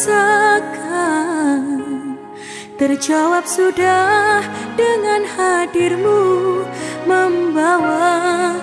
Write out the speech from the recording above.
rasakan. Terjawab sudah dengan hadirmu Membawa